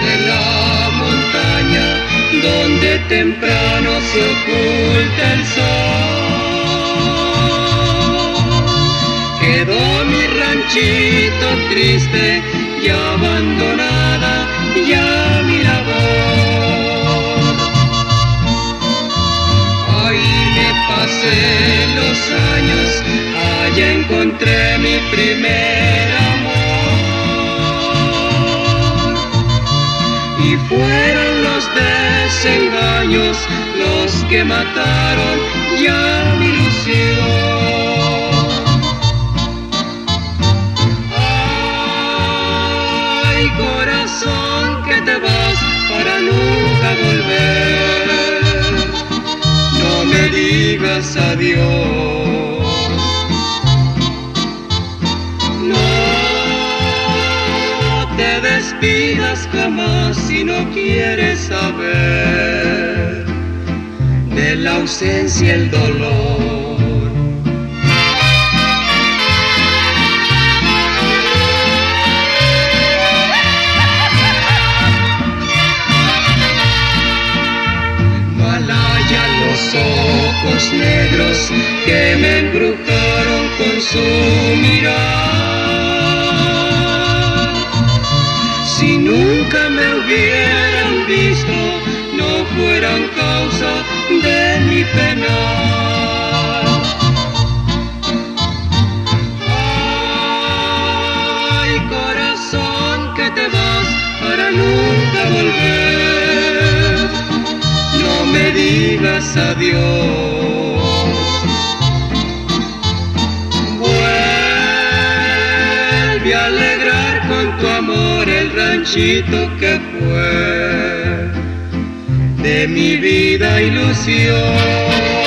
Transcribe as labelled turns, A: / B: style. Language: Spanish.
A: desde la montaña donde temprano se oculta el sol. Quedó mi ranchito triste y abandonada ya mi labor. Hoy me pasé los años, allá encontré mi primer fueron los desengaños los que mataron ya mi ilusión. Ay, corazón que te vas para nunca volver. No me digas adiós. Despidas jamás si no quieres saber de la ausencia el dolor. Ojos negros que me embrujaron con su mirar. Hubieran visto, no fueran causa de mi pena. Ay, corazón que te vas para nunca volver. No me digas adiós. Vuelve a alegrar con tu amor el ranchito que fue de mi vida ilusión.